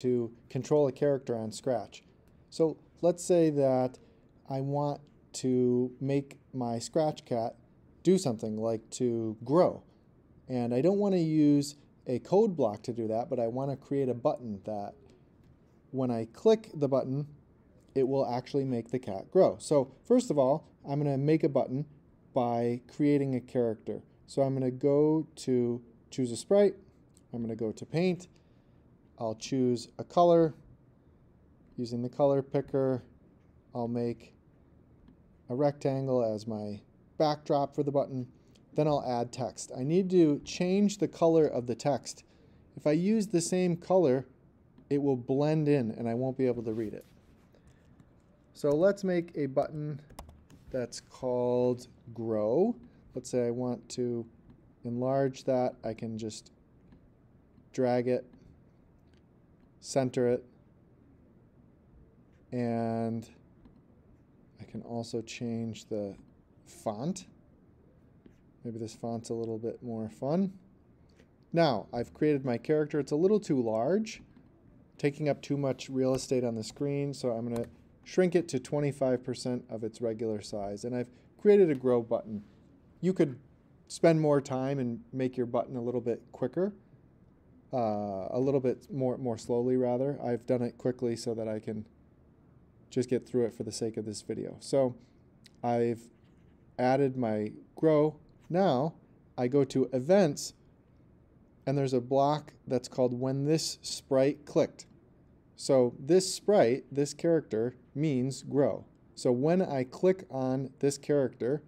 to control a character on Scratch. So let's say that I want to make my Scratch cat do something like to grow. And I don't want to use a code block to do that, but I want to create a button that when I click the button, it will actually make the cat grow. So first of all, I'm going to make a button by creating a character. So I'm going to go to choose a sprite. I'm going to go to paint. I'll choose a color. Using the color picker, I'll make a rectangle as my backdrop for the button. Then I'll add text. I need to change the color of the text. If I use the same color, it will blend in and I won't be able to read it. So let's make a button that's called grow. Let's say I want to enlarge that. I can just drag it, center it, and I can also change the font. Maybe this font's a little bit more fun. Now, I've created my character. It's a little too large, taking up too much real estate on the screen, so I'm going to shrink it to 25% of its regular size. And I've created a grow button. You could spend more time and make your button a little bit quicker, uh, a little bit more, more slowly rather. I've done it quickly so that I can just get through it for the sake of this video. So I've added my grow. Now I go to events and there's a block that's called when this sprite clicked. So this sprite, this character, means grow. So when I click on this character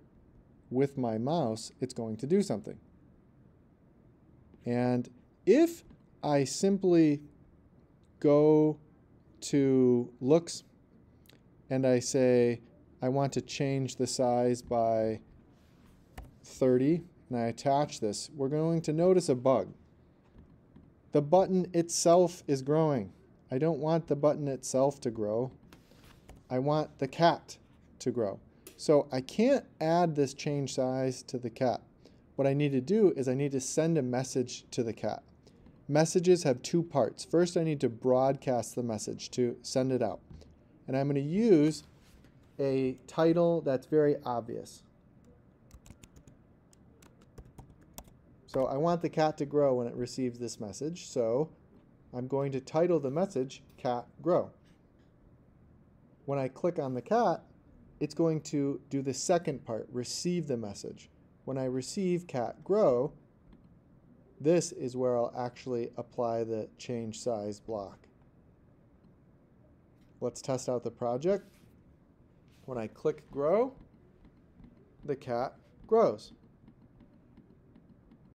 with my mouse, it's going to do something. And if I simply go to looks and I say I want to change the size by 30 and I attach this, we're going to notice a bug. The button itself is growing. I don't want the button itself to grow. I want the cat to grow. So I can't add this change size to the cat. What I need to do is I need to send a message to the cat. Messages have two parts. First, I need to broadcast the message to send it out. And I'm going to use a title that's very obvious. So I want the cat to grow when it receives this message. So I'm going to title the message cat grow. When I click on the cat, it's going to do the second part, receive the message. When I receive cat grow, this is where I'll actually apply the change size block. Let's test out the project. When I click grow, the cat grows.